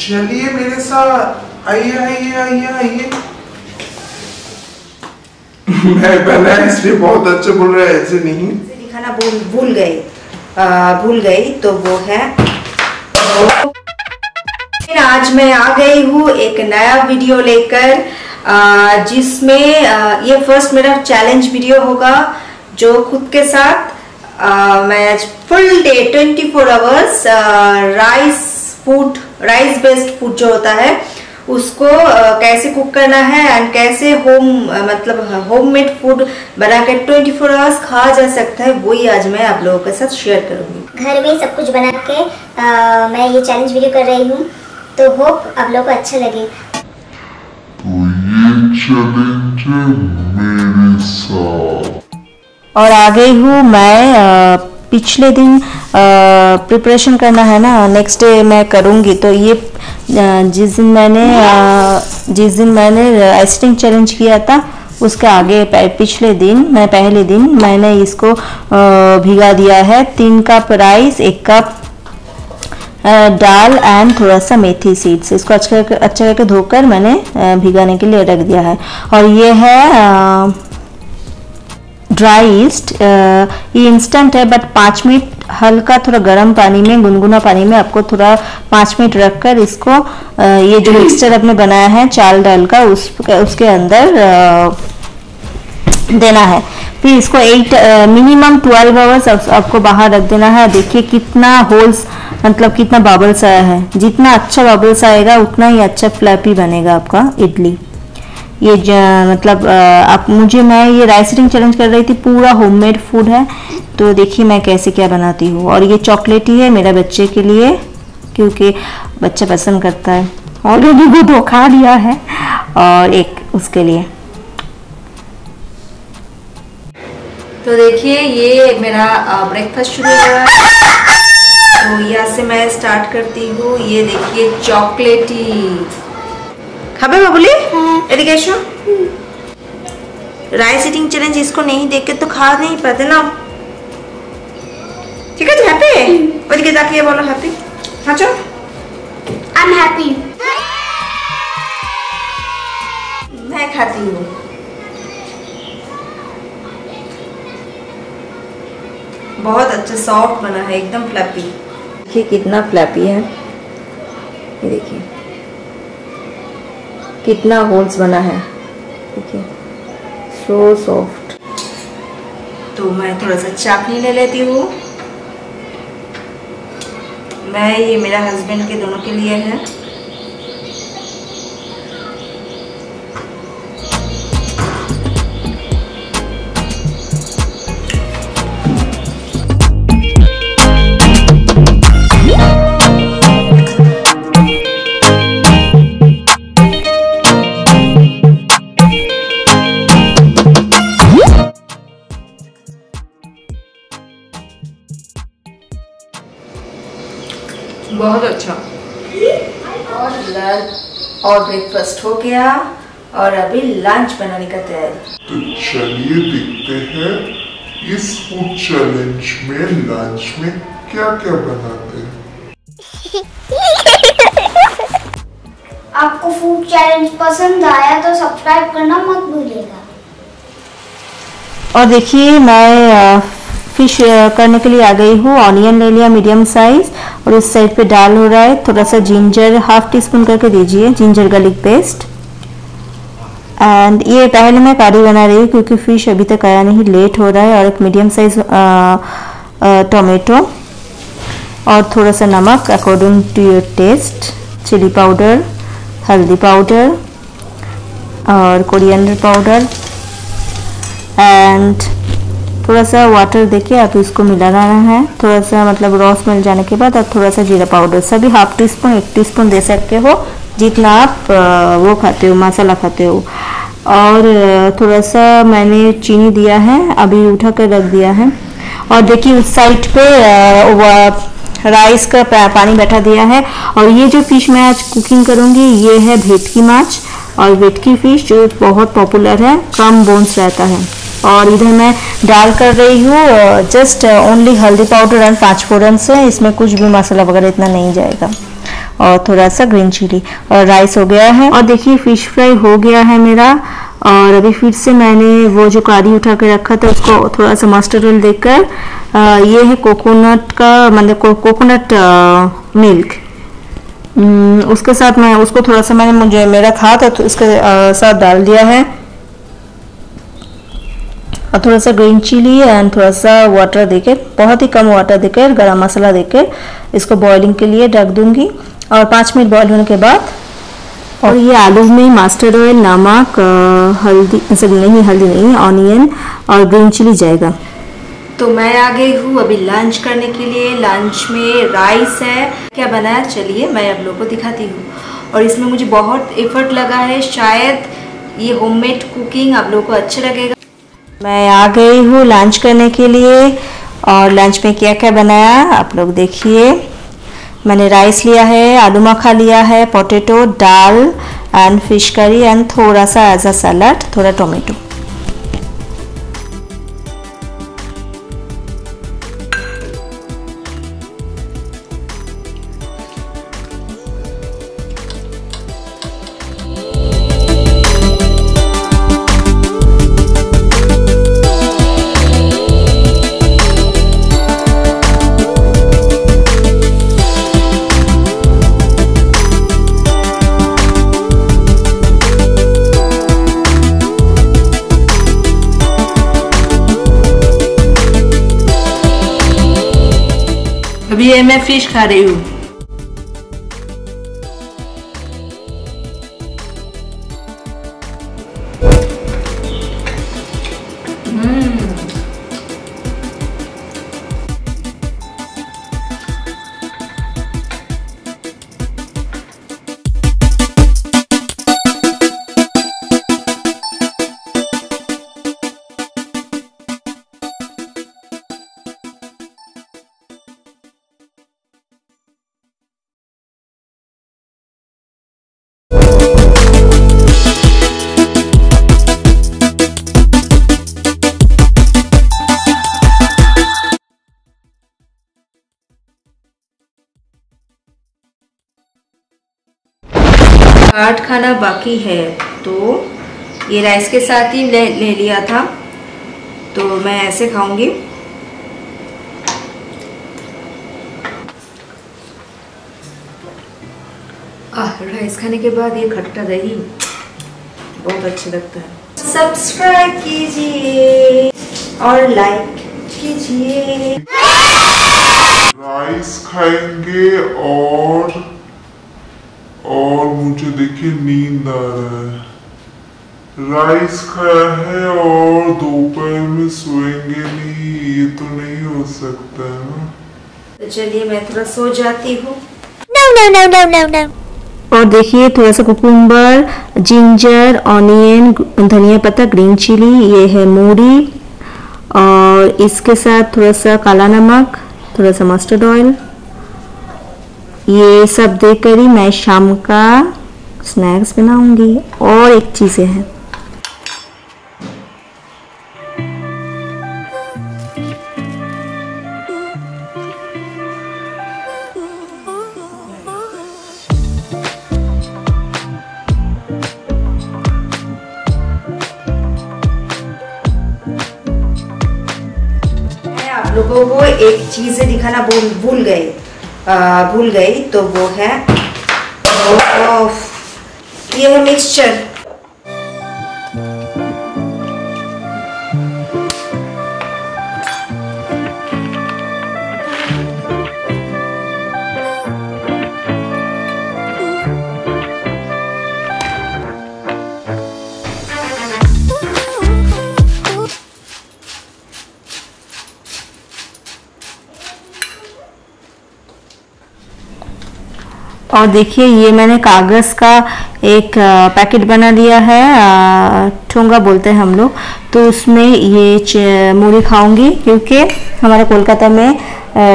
चलिए मेरे साथ। आइए आइए आइए आइए। मैं बना इसलिए बहुत अच्छा बोल रहा है ऐसे नहीं। दिखाना भूल भूल गई। भूल गई तो वो है। आज मैं आ गई हूँ एक नया वीडियो लेकर जिसमें ये फ़र्स्ट मेरा चैलेंज वीडियो होगा जो खुद के साथ आ, मैं आज full day 24 four hours rice food rice based food जो होता है उसको कैसे कुक करना है एंड कैसे होम मतलब होममेड फ़ूड बना के ट्वेंटी फोर आवर्स खाया जा सकता है वही आज मैं आप लोगों के साथ शेयर करूँगी। घर में सब कुछ बना के आ, मैं ये चैलेंज वीडियो कर रही हूँ तो होप आप लोगों को अच्छा लगे। तो ये चैलेंज मेरे साथ। और आ गई हूँ मैं अ, पिछले दिन प्रिपरेशन करना है ना नेक्स्ट डे मैं करूँगी तो ये जिस दिन मैंने जिस दिन मैंने आइसटिंग चैलेंज किया था, उसके आगे पिछले दिन, मैं पहले दिन मैंने इसको भिगा दिया है। तीन कप राइस एक कप दाल एंड थोड़ा सा मेथी सीड्स इसको अच्छा अच्छा करके धोकर मैंने भिगाने के लिए रख दिया है। और ये है ड्राई ईस्ट ये इंस्टेंट है बट पाँच मिनट हल्का थोड़ा गर्म पानी में गुनगुना पानी में आपको थोड़ा पाँच मिनट रखकर इसको अ, ये जो मिक्सचर आपने बनाया है चाल डाल का उस उसके अंदर अ, देना है। फिर इसको एट मिनिमम ट्वेल्व आवर्स आपको बाहर रख देना है। देखिए कितना होल्स मतलब कितना बबल्स आया है। जितना अच्छा बबल्स आएगा उतना ही अच्छा फ्लैपी बनेगा आपका इडली। ये मतलब आप, मुझे, मैं ये राइस रिंग चैलेंज कर रही थी, पूरा होममेड फ़ूड है तो देखिए मैं कैसे क्या बनाती हूँ। और ये चॉकलेट ही है मेरा बच्चे के लिए, क्योंकि बच्चा पसंद करता है। ऑलरेडी वो धोखा दिया है, और एक उसके लिए। तो देखिए, ये मेरा ब्रेकफास्ट शुरू हो रहा है। तो यहाँ से मैं स्टार्ट करती हूँ। ये देखिए चॉकलेटी খাবে বাবুলি এদিকে এসো রাইস ইটিং চ্যালেঞ্জ इसको नहीं देख के तो खा नहीं पाते ना ঠিক আছে হ্যাপি ওদিকে তাকিয়ে বলো হ্যাপি হাঁচো आई एम हैप्पी मैं खाती हूँ बहुत अच्छा सॉफ्ट बना है एकदम फ्लैपी देखिए कितना फ्लैपी है ये देखिए कितना होल्स बना है। ठीक है सो सॉफ्ट तो मैं थोड़ा सा चाटनी ले लेती हूँ। मैं, ये मेरा हस्बैंड के दोनों के लिए है। बहुत अच्छा। और लंच और ब्रेकफास्ट हो गया और अभी लंच बनाने का तैयारी। तो चलिए देखते हैं इस फ़ूड चैलेंज में लंच में क्या क्या बनाते हैं। आपको फ़ूड चैलेंज पसंद आया तो सब्सक्राइब करना मत भूलिएगा। और देखिए मैं फ़िश करने के लिए आ गई हूँ। ऑनियन ले लिया मीडियम साइज़ और इस साइड पे डाल हो रहा है। थोड़ा सा जिंजर हाफ़ टी स्पून करके दीजिए जिंजर गार्लिक पेस्ट एंड ये पहले मैं कारी बना रही हूँ, क्योंकि फ़िश अभी तक आया नहीं लेट हो रहा है, और एक मीडियम साइज़ टोमेटो और थोड़ा सा नमक according to your taste chili powder हल्दी पाउडर और कोरिएंडर पाउडर एंड थोड़ा सा वाटर देके आप इसको मिलाना है। थोड़ा सा मतलब रॉस मिल जाने के बाद आप थोड़ा सा जीरा पाउडर सभी हाफ़ टी स्पून एक टी स्पून दे सकते हो, जितना आप वो खाते हो, मसाला खाते हो। और थोड़ा सा मैंने चीनी दिया है, अभी उठा कर रख दिया है। और देखिए, उस साइड पे राइस का पानी बैठा दिया है। और ये जो फ़िश मैं आज कुकिंग करूँगी, ये है भेटकी माछ। और भेटकी फ़िश जो बहुत पॉपुलर है, कम बोन्स रहता है। और इधर मैं डाल कर रही हूँ जस्ट ओनली हल्दी पाउडर एंड पाँच फोरन से इसमें कुछ भी मसाला वगैरह इतना नहीं जाएगा। और थोड़ा सा ग्रीन चिली और राइस हो गया है। और देखिए फ़िश फ्राई हो गया है मेरा। और अभी फिर से मैंने वो जो कारी उठा के रखा था उसको थोड़ा सा मस्टर्ड ऑयल देकर ये है कोकोनट का मतलब को, कोकोनट मिल्क उसके साथ मैं उसको थोड़ा सा मैंने मुझे मेरा था तो उसके अ, साथ डाल दिया है। और थोड़ा सा ग्रीन चिली एंड थोड़ा सा वाटर देकर बहुत ही कम वाटर देकर गरम मसाला देकर इसको बॉइलिंग के लिए रख दूँगी। और पाँच मिनट बॉईल होने के बाद और ये आलू में मस्टर्ड ऑयल नमक हल्दी सॉरी नहीं हल्दी नहीं ऑनियन और ग्रीन चिली जाएगा। तो मैं आ गई हूँ अभी लंच करने के लिए। लंच में राइस है। क्या बनाया? चलिए मैं आप लोगों को दिखाती हूँ। और इसमें मुझे बहुत एफर्ट लगा है। शायद ये होममेड कुकिंग आप लोगों को अच्छा लगेगा। मैं आ गई हूँ लंच करने के लिए। और लंच में क्या क्या बनाया? आप लोग देखिए। मैंने राइस लिया है, आलू मखा लिया है potato dal and fish curry and थोड़ा सा एज अ सलाद थोड़ा टोमेटो ये मैं फ़िश खा रही हूँ आठ खाना बाकी है। तो ये राइस के साथ ही ले, ले लिया था। तो मैं ऐसे खाऊँगी। आह राइस खाने के बाद ये खट्टा दही बहुत अच्छा लगता है। सब्सक्राइब कीजिए और लाइक कीजिए। राइस खाएँगे और और मुझे देखिए नींद आ रहा है। राइस खाया है और दोपहर में सोएँगे नहीं ये तो नहीं हो सकता है ना। तो चलिए मैं थोड़ा सो जाती हूँ। No, no, no, no, no, no. और देखिए थोड़ा सा कुकुम्बर जिंजर ऑनियन धनिया पत्ता ग्रीन चिली ये है मूरी और इसके साथ थोड़ा सा काला नमक थोड़ा सा मस्टर्ड ऑयल। ये सब देकर ही मैं शाम का स्नैक्स बनाऊँगी और एक चीज़ें हैं। लोगों को एक चीज़ दिखाना भूल गई। भूल गई तो वो है वो, ये है मिक्सचर और देखिए ये मैंने कागज़ का एक पैकेट बना दिया है ठोंगा बोलते हैं हम लोग। तो उसमें ये मूढ़ी खाऊँगी क्योंकि हमारे कोलकाता में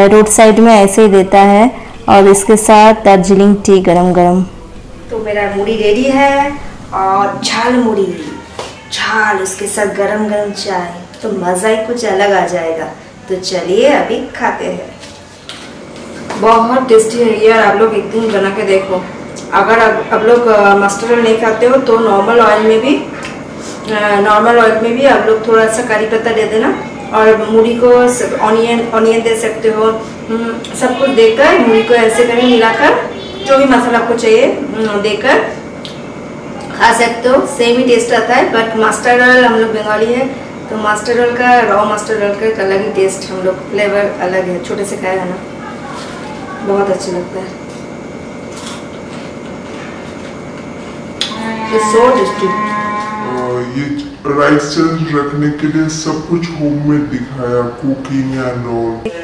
रोड साइड में ऐसे ही देता है। और इसके साथ दार्जिलिंग टी गरम गरम। तो मेरा मूढ़ी रेडी है और झाल मूढ़ी झाल उसके साथ गरम गरम चाय। तो मज़ा ही कुछ अलग आ जाएगा। तो चलिए अभी खाते हैं। बहुत टेस्टी है ये आप लोग एक दिन बना के देखो। अगर आप, लोग मस्टर्ड ऑयल नहीं खाते हो तो नॉर्मल ऑयल में भी नॉर्मल ऑयल में भी आप लोग थोड़ा सा करी पत्ता दे देना और मूढ़ी को ऑनियन ऑनियन दे सकते हो। हम्म, सब कुछ देकर मूढ़ी को ऐसे करें मिलाकर जो भी मसाला आपको चाहिए हम्म, देकर खा सकते हो। सेम ही टेस्ट आता है बट मस्टर्ड ऑयल हम लोग बंगाली है तो मस्टर्ड ऑयल का रॉ मस्टर्ड ऑयल का एक अलग ही टेस्ट हम लोग फ्लेवर अलग है छोटे से खाया है ना। बहुत अच्छा लगता है। सो आ, ये राइस चैलेंज रखने के लिए सब कुछ होम में दिखाया कुकिंग एंड ऑल। ये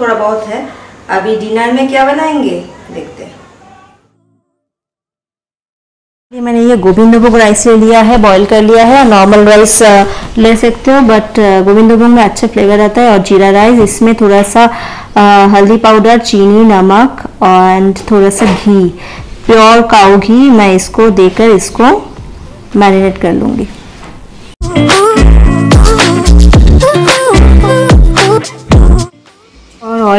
थोड़ा बहुत है। अभी डिनर में क्या बनाएँगे? देखते हैं। ये मैंने ये गोविंदभोग राइस ले लिया है बॉईल कर लिया है। नॉर्मल राइस ले सकते हो बट गोविंदभोग में अच्छा फ्लेवर आता है और जीरा राइस इसमें थोड़ा सा हल्दी पाउडर चीनी नमक एंड थोड़ा सा घी। प्योर काऊ घी मैं इसको देकर इसको मैरिनेट कर लूँगी।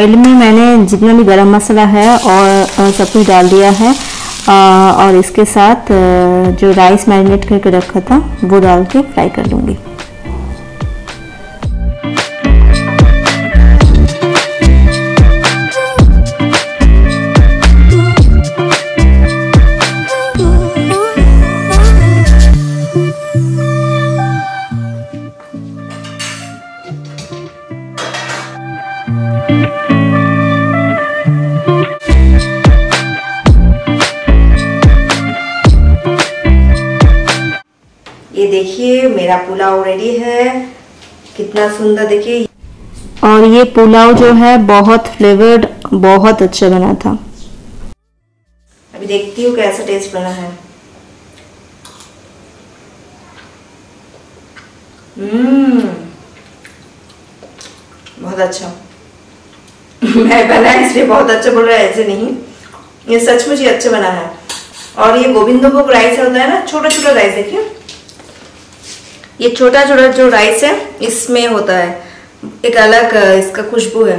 ऑयल में मैंने जितना भी गरम मसाला है और सब कुछ डाल दिया है और इसके साथ जो राइस मैरिनेट करके रखा था, वो डाल के फ्राई कर लूँगी पुलाव रेडी है। कितना सुंदर देखिए। और ये पुलाव जो है बहुत फ्लेवर्ड बहुत अच्छा बना था। अभी देखती हूँ कैसा टेस्ट बना है। हम्म। बहुत अच्छा। मैं बना इसलिए बहुत अच्छा बोल रहा है ऐसे नहीं। ये सचमुच ही अच्छा बना है। और ये गोविंदभोग राइस होता है ना छोटा छोटा राइस देखिए। ये छोटा छोटा जो राइस है, इसमें होता है। एक अलग, इसका खुशबू है।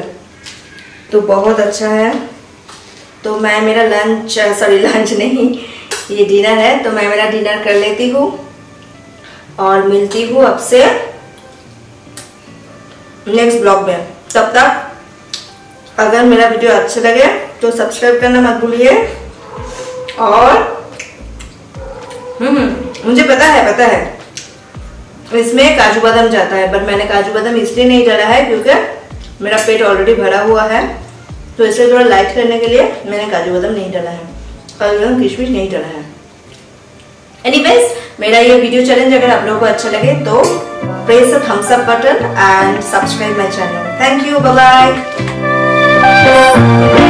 तो बहुत अच्छा है। तो मैं, मेरा लंच सॉरी लंच नहीं, ये डिनर है। तो मैं मेरा डिनर कर लेती हूँ और मिलती हूँ अब से नेक्स्ट ब्लॉग में। तब तक, अगर मेरा वीडियो अच्छा लगे तो सब्सक्राइब करना मत भूलिए। और हम्म मुझे पता है पता है। इसमें काजू बादाम जाता है बट मैंने काजू बादाम इसलिए नहीं डाला है क्योंकि मेरा पेट ऑलरेडी भरा हुआ है। तो इसे थोड़ा लाइट करने के लिए मैंने काजू बादाम नहीं डाला है। काजू बादाम किशमिश नहीं डाला है। एनीवेज मेरा ये वीडियो चैलेंज अगर आप लोगों को अच्छा लगे तो press thumbs up button and subscribe my channel thank you bye bye